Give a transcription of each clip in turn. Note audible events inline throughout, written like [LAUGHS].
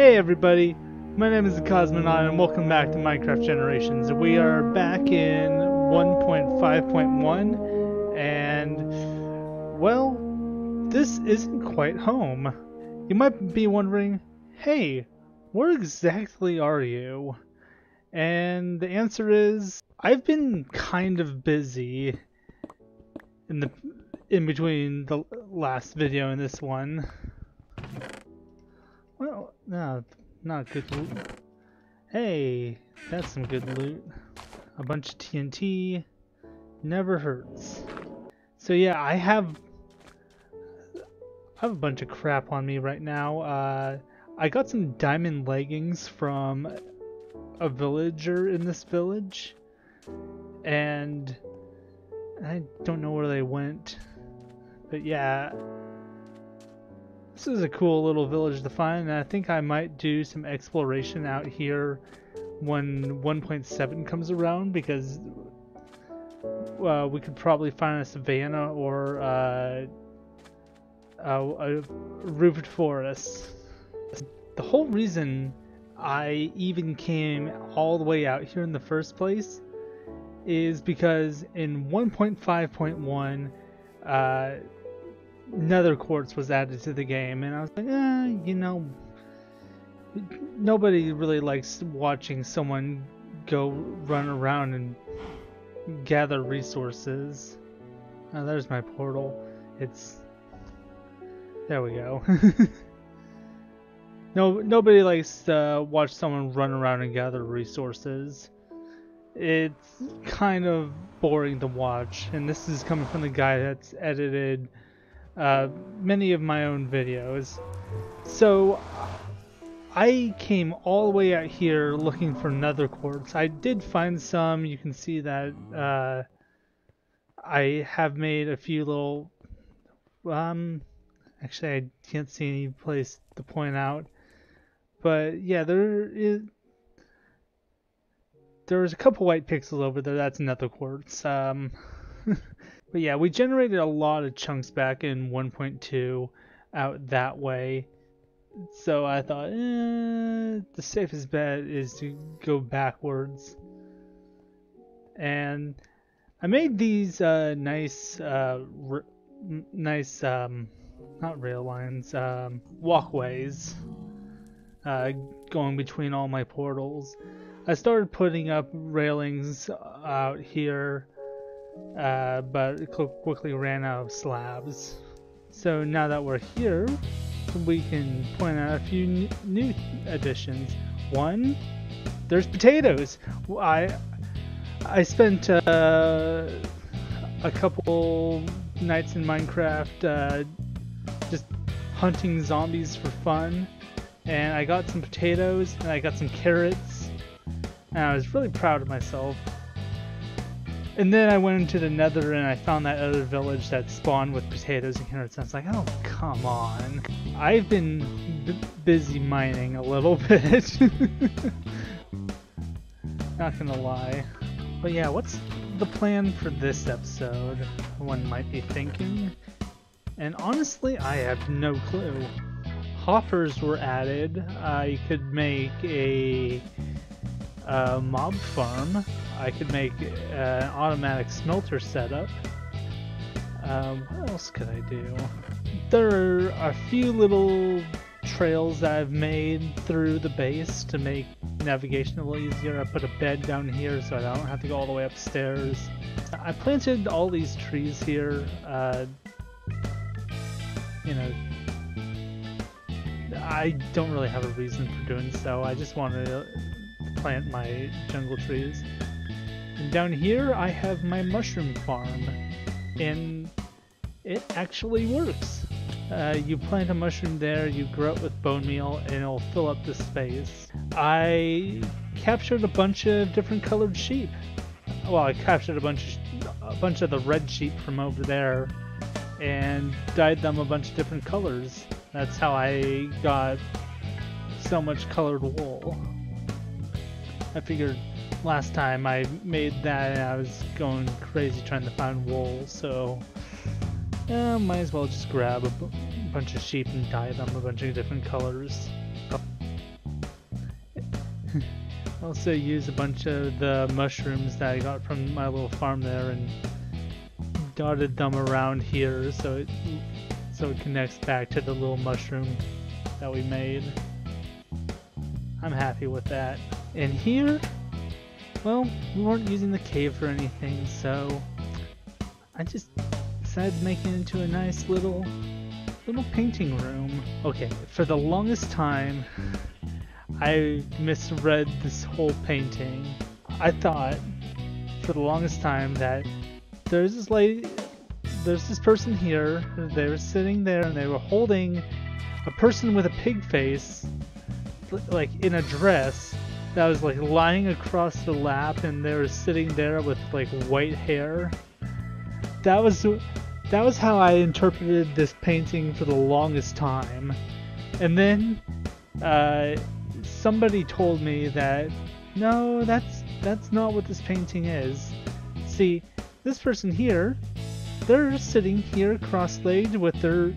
Hey everybody, my name is the CosmoKnot and welcome back to Minecraft Generations. We are back in 1.5.1 and, well, this isn't quite home. You might be wondering, hey, where exactly are you? And the answer is, I've been kind of busy in the in between the last video and this one. Well, no, not good loot. Hey, that's some good loot. A bunch of TNT. Never hurts. So yeah, I have I have a bunch of crap on me right now. Uh, I got some diamond leggings from a villager in this village, and I don't know where they went. But yeah, this is a cool little village to find, and I think I might do some exploration out here when 1.7 comes around because uh, we could probably find a savanna or uh, a, a roofed forest. The whole reason I even came all the way out here in the first place is because in 1.5.1 uh, nether quartz was added to the game, and I was like, eh, you know, nobody really likes watching someone go run around and gather resources. Oh, there's my portal. It's there we go. [LAUGHS] no, nobody likes to watch someone run around and gather resources. It's kind of boring to watch, and this is coming from the guy that's edited uh, many of my own videos. So I came all the way out here looking for nether quartz. I did find some. You can see that uh, I have made a few little. Um, actually, I can't see any place to point out. But yeah, there is. There's a couple white pixels over there. That's nether quartz. Um, [LAUGHS] But yeah, we generated a lot of chunks back in 1.2 out that way. So I thought, eh, the safest bet is to go backwards. And I made these uh, nice, uh, nice, um, not rail lines, um, walkways uh, going between all my portals. I started putting up railings out here uh, but quickly ran out of slabs. So now that we're here, we can point out a few new additions. One, there's potatoes. I I spent uh, a couple nights in Minecraft uh, just hunting zombies for fun, and I got some potatoes and I got some carrots, and I was really proud of myself. And then I went into the nether and I found that other village that spawned with potatoes and carrots. And I was like, oh, come on. I've been busy mining a little [LAUGHS] bit. Not gonna lie. But yeah, what's the plan for this episode? One might be thinking. And honestly, I have no clue. Hoppers were added. I could make a, a mob farm I could make uh, an automatic smelter setup. Um, what else could I do? There are a few little trails that I've made through the base to make navigation a little easier. I put a bed down here so I don't have to go all the way upstairs. I planted all these trees here. Uh, you know, I don't really have a reason for doing so. I just wanted to plant my jungle trees. And down here I have my mushroom farm. And it actually works. Uh, you plant a mushroom there, you grow it with bone meal, and it'll fill up the space. I captured a bunch of different colored sheep. Well, I captured a bunch of, a bunch of the red sheep from over there and dyed them a bunch of different colors. That's how I got so much colored wool. I figured last time I made that I was going crazy trying to find wool, so yeah, might as well just grab a bunch of sheep and dye them a bunch of different colors. [LAUGHS] also use a bunch of the mushrooms that I got from my little farm there and dotted them around here so it so it connects back to the little mushroom that we made. I'm happy with that. And here, well, we weren't using the cave for anything, so I just decided to make it into a nice little little painting room. Okay, for the longest time, I misread this whole painting. I thought for the longest time that there's this lady, there's this person here, they were sitting there and they were holding a person with a pig face, like in a dress, that was like lying across the lap and they were sitting there with like white hair. That was that was how I interpreted this painting for the longest time. And then uh, somebody told me that no, that's that's not what this painting is. See, this person here, they're sitting here cross-legged with their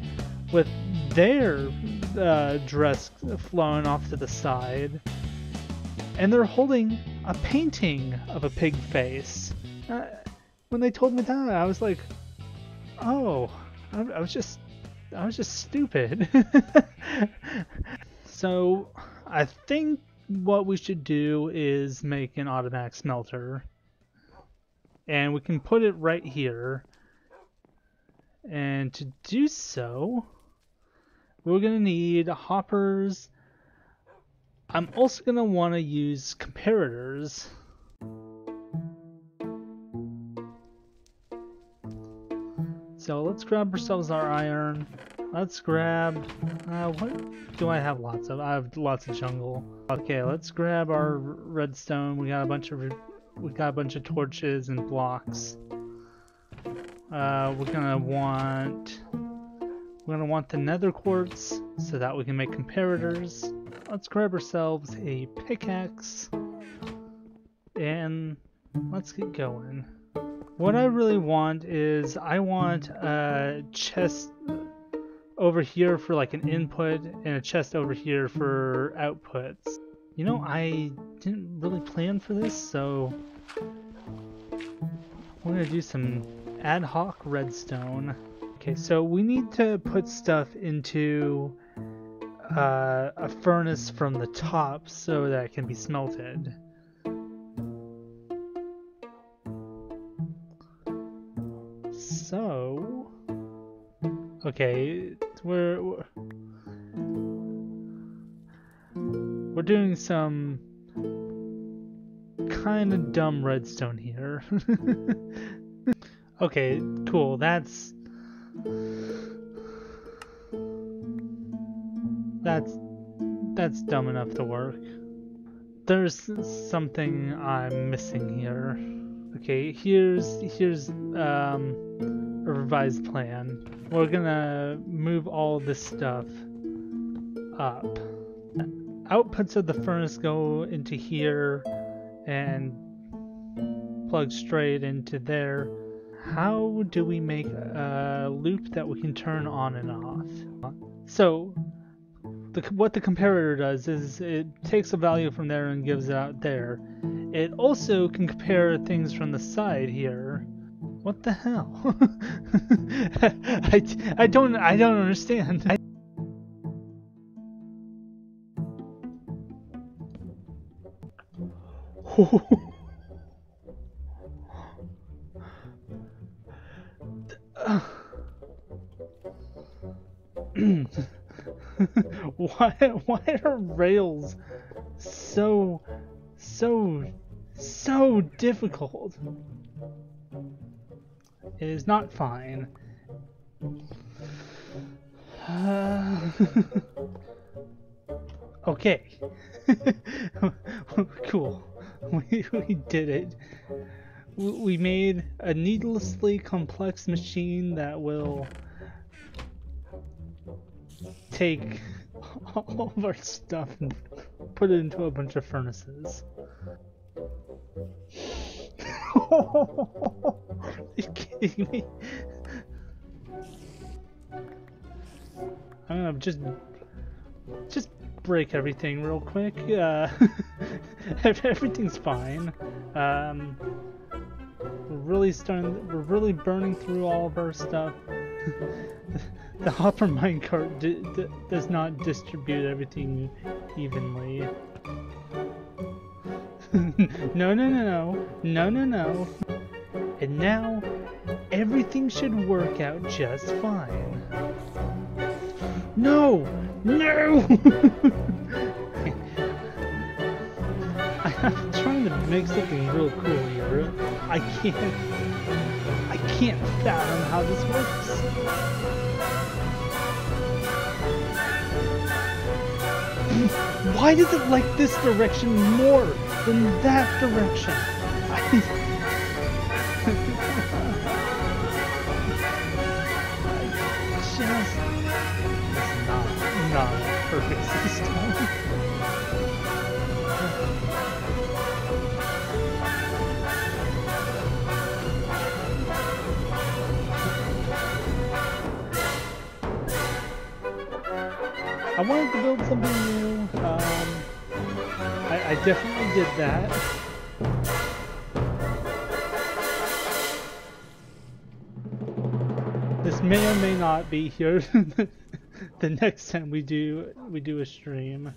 with their uh, dress flowing off to the side, and they're holding a painting of a pig face. Uh, when they told me that, I was like, "Oh, I, I was just, I was just stupid." [LAUGHS] so, I think what we should do is make an automatic smelter, and we can put it right here. And to do so, we're to need hoppers. I'm also going to want to use comparators. So let's grab ourselves our iron. Let's grab, uh, what do I have lots of? I have lots of jungle. Okay, let's grab our redstone. We got a bunch of, we got a bunch of torches and blocks. Uh, we're gonna want we're to want the nether quartz so that we can make comparators. Let's grab ourselves a pickaxe and let's get going. What I really want is I want a chest over here for like an input and a chest over here for outputs. You know, I didn't really plan for this, so we're gonna do some ad hoc redstone. Okay, so we need to put stuff into uh, a furnace from the top so that it can be smelted. So, okay, we're we're doing some kind of dumb redstone here. [LAUGHS] okay, cool. That's that's that's dumb enough to work. There's something I'm missing here. Okay, here's here's um, a revised plan. We're gonna move all this stuff up. Outputs of the furnace go into here and plug straight into there how do we make a loop that we can turn on and off? So, the, what the comparator does is it takes a value from there and gives it out there. It also can compare things from the side here. What the hell? [LAUGHS] I, I don't I don't understand. I [LAUGHS] [LAUGHS] why [LAUGHS] why are rails so so so difficult? It is not fine. Uh, [LAUGHS] okay. [LAUGHS] cool. We, we did it. We made a needlessly complex machine that will take all of our stuff and put it into a bunch of furnaces. [LAUGHS] Are you kidding me? I'm gonna just just break everything real quick. Uh, [LAUGHS] everything's fine. Um, we're really starting. We're really burning through all of our stuff. [LAUGHS] the [LAUGHS] hopper minecart does not distribute everything evenly. [LAUGHS] no, no, no, no, no, no, no. And now, everything should work out just fine. No! No! [LAUGHS] I'm trying to make something real cool here. I can't... I can't fathom how this works. Why does it like this direction more than that direction? I... [LAUGHS] not a perfect [LAUGHS] I wanted to build something new. Um, I, I definitely did that. This may or may not be here [LAUGHS] the next time we do we do a stream.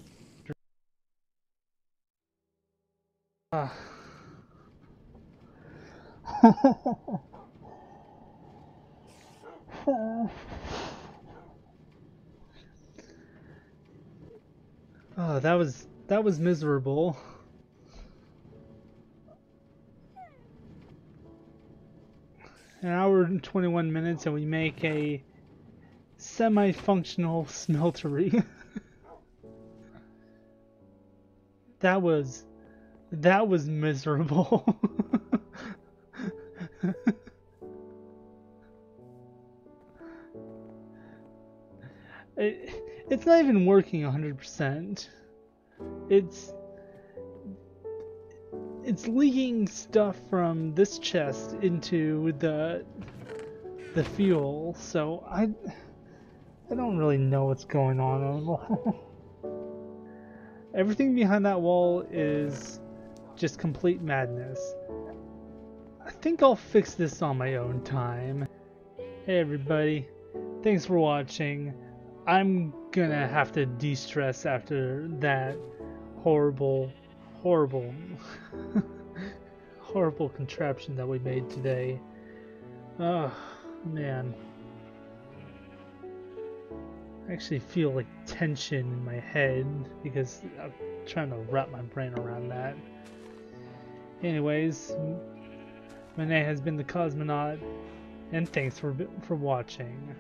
Uh. [LAUGHS] oh, that was that was miserable. An hour and 21 minutes and we make a semi-functional smeltery. [LAUGHS] that was that was miserable. [LAUGHS] it's not even working 100%. It's it's leaking stuff from this chest into the the fuel. So I I don't really know what's going on. [LAUGHS] Everything behind that wall is just complete madness. I think I'll fix this on my own time. Hey everybody, thanks for watching. I'm gonna have to de-stress after that horrible, horrible, [LAUGHS] horrible contraption that we made today. Oh, man. I actually feel like tension in my head because I'm trying to wrap my brain around that. Anyways, name has been the CosmoKnot, and thanks for for watching.